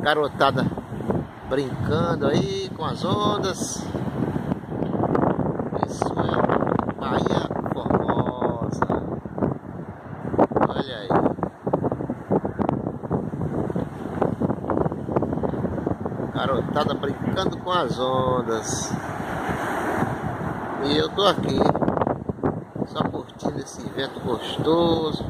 Garotada brincando aí com as ondas. Isso é Bahia Formosa. Olha aí. Garotada brincando com as ondas. E eu tô aqui só curtindo esse vento gostoso.